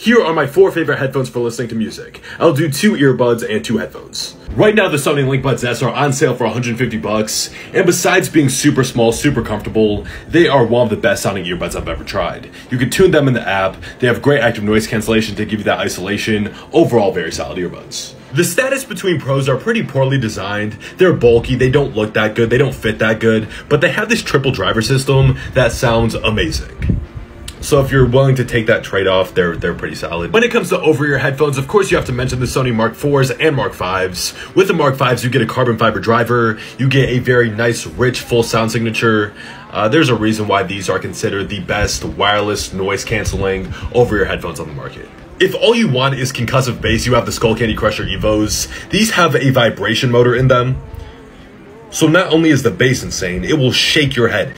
Here are my four favorite headphones for listening to music. I'll do two earbuds and two headphones. Right now, the Sony LinkBuds S are on sale for 150 bucks, and besides being super small, super comfortable, they are one of the best sounding earbuds I've ever tried. You can tune them in the app, they have great active noise cancellation to give you that isolation, overall very solid earbuds. The Status Between Pros are pretty poorly designed. They're bulky, they don't look that good, they don't fit that good, but they have this triple driver system that sounds amazing. So if you're willing to take that trade-off, they're they're pretty solid. When it comes to over-ear headphones, of course you have to mention the Sony Mark 4s and Mark 5s. With the Mark 5s, you get a carbon fiber driver, you get a very nice, rich, full sound signature. Uh, there's a reason why these are considered the best wireless noise canceling over-ear headphones on the market. If all you want is concussive bass, you have the Skullcandy Crusher Evos. These have a vibration motor in them. So not only is the bass insane, it will shake your head.